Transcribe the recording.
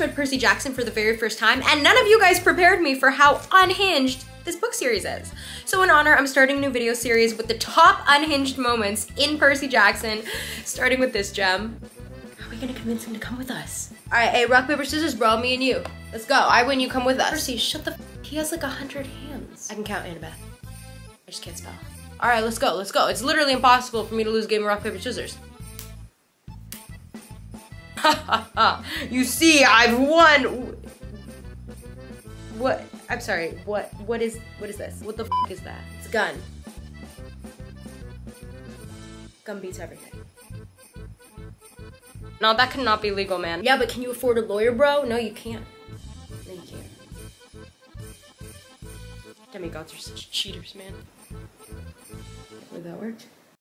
read Percy Jackson for the very first time, and none of you guys prepared me for how unhinged this book series is. So in honor, I'm starting a new video series with the top unhinged moments in Percy Jackson, starting with this gem. How are we gonna convince him to come with us? All right, hey, rock, paper, scissors, bro, me and you. Let's go, I win, you come with us. Percy, shut the He has like a hundred hands. I can count, Annabeth. I just can't spell. All right, let's go, let's go. It's literally impossible for me to lose game of rock, paper, scissors. you see, I've won. What? I'm sorry. What? What is? What is this? What the f is that? It's a gun. Gun beats everything. No, that cannot be legal, man. Yeah, but can you afford a lawyer, bro? No, you can't. No, you can't. Demigods are such cheaters, man. Would that work?